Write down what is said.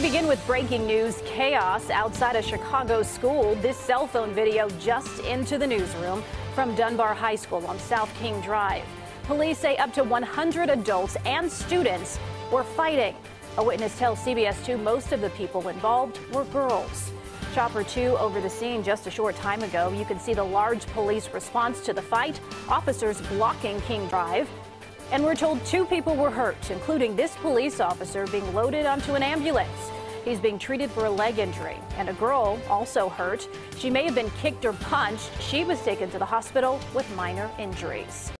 begin with breaking news chaos outside a Chicago school. This cell phone video just into the newsroom from Dunbar High School on South King Drive. Police say up to 100 adults and students were fighting. A witness tells CBS 2 most of the people involved were girls. Chopper 2 over the scene just a short time ago. You can see the large police response to the fight, officers blocking King Drive. And we're told two people were hurt, including this police officer being loaded onto an ambulance. He's being treated for a leg injury. And a girl also hurt. She may have been kicked or punched. She was taken to the hospital with minor injuries.